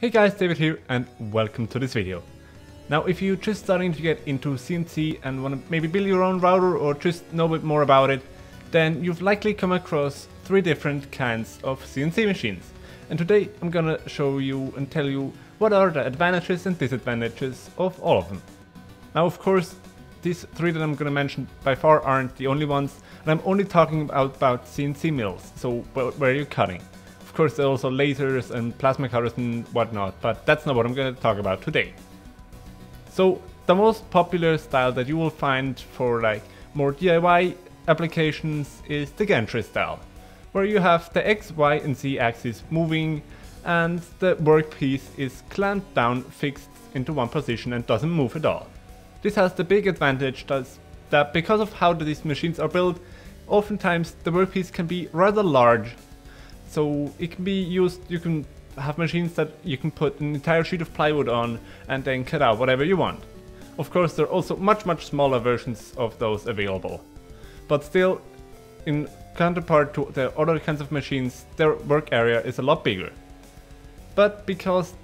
Hey guys, David here and welcome to this video. Now if you're just starting to get into CNC and want to maybe build your own router or just know a bit more about it, then you've likely come across three different kinds of CNC machines. And today I'm gonna show you and tell you what are the advantages and disadvantages of all of them. Now of course these three that I'm gonna mention by far aren't the only ones and I'm only talking about, about CNC mills, so where are you're cutting. Of course, there are also lasers and plasma cutters and whatnot, but that's not what I'm going to talk about today. So, the most popular style that you will find for like more DIY applications is the gantry style, where you have the X, Y and Z axis moving and the workpiece is clamped down fixed into one position and doesn't move at all. This has the big advantage that because of how these machines are built, oftentimes the workpiece can be rather large so it can be used, you can have machines that you can put an entire sheet of plywood on and then cut out whatever you want. Of course there are also much much smaller versions of those available. But still, in counterpart to the other kinds of machines, their work area is a lot bigger. But because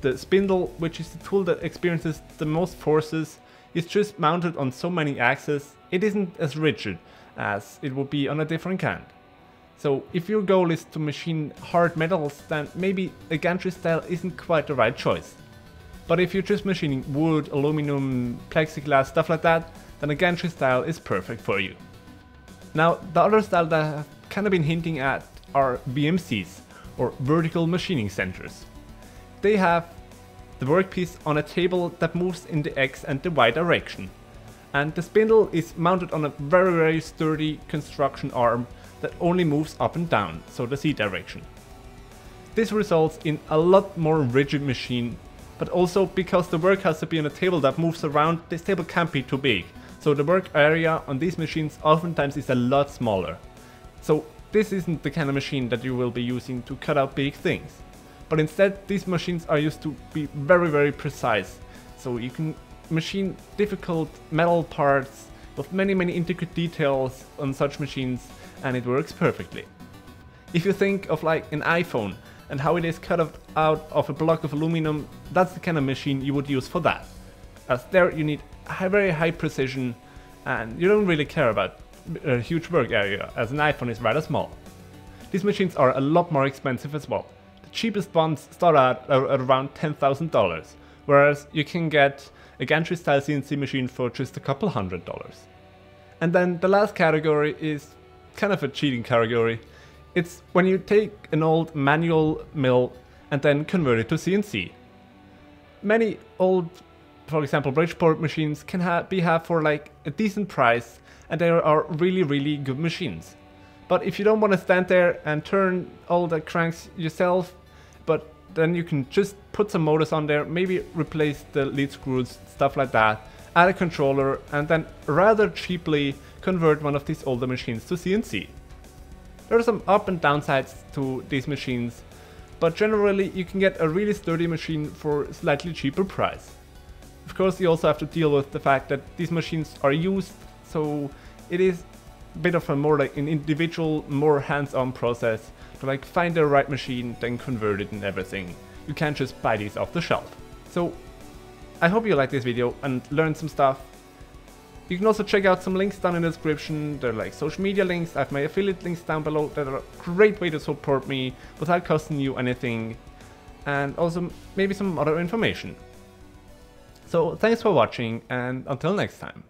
the spindle, which is the tool that experiences the most forces, is just mounted on so many axes, it isn't as rigid as it would be on a different kind. So if your goal is to machine hard metals, then maybe a gantry style isn't quite the right choice. But if you're just machining wood, aluminum, plexiglass, stuff like that, then a gantry style is perfect for you. Now, the other style that I've kind of been hinting at are VMCs, or vertical machining centers. They have the workpiece on a table that moves in the X and the Y direction. And the spindle is mounted on a very very sturdy construction arm that only moves up and down, so the Z direction. This results in a lot more rigid machine, but also because the work has to be on a table that moves around, this table can't be too big, so the work area on these machines oftentimes is a lot smaller. So this isn't the kind of machine that you will be using to cut out big things. But instead these machines are used to be very very precise, so you can machine difficult metal parts with many many intricate details on such machines and it works perfectly. If you think of like an iPhone and how it is cut out of a block of aluminum, that's the kind of machine you would use for that. As there you need high, very high precision and you don't really care about a huge work area as an iPhone is rather small. These machines are a lot more expensive as well. The cheapest ones start out at around $10,000, whereas you can get a gantry style CNC machine for just a couple hundred dollars. And then the last category is kind of a cheating category. It's when you take an old manual mill and then convert it to CNC. Many old, for example, Bridgeport machines can ha be had for like a decent price and they are really really good machines. But if you don't want to stand there and turn all the cranks yourself, but then you can just put some motors on there, maybe replace the lead screws, stuff like that, add a controller and then rather cheaply convert one of these older machines to CNC. There are some up and downsides to these machines, but generally you can get a really sturdy machine for a slightly cheaper price. Of course you also have to deal with the fact that these machines are used, so it is bit of a more like an individual, more hands-on process to like find the right machine, then convert it and everything. You can't just buy these off the shelf. So I hope you liked this video and learned some stuff. You can also check out some links down in the description. They're like social media links. I have my affiliate links down below that are a great way to support me without costing you anything. And also maybe some other information. So thanks for watching and until next time.